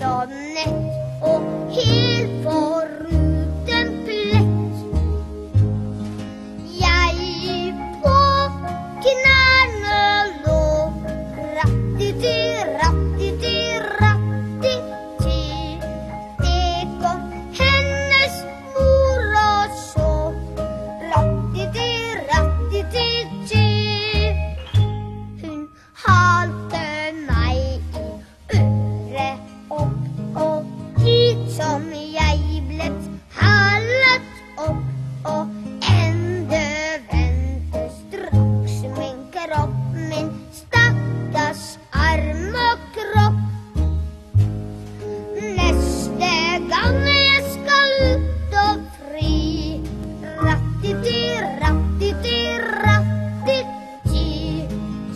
ståndet och helt förruten plätt. Jag gick på knäna låg, rattitirratt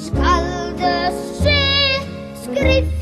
Skaldið sig skrif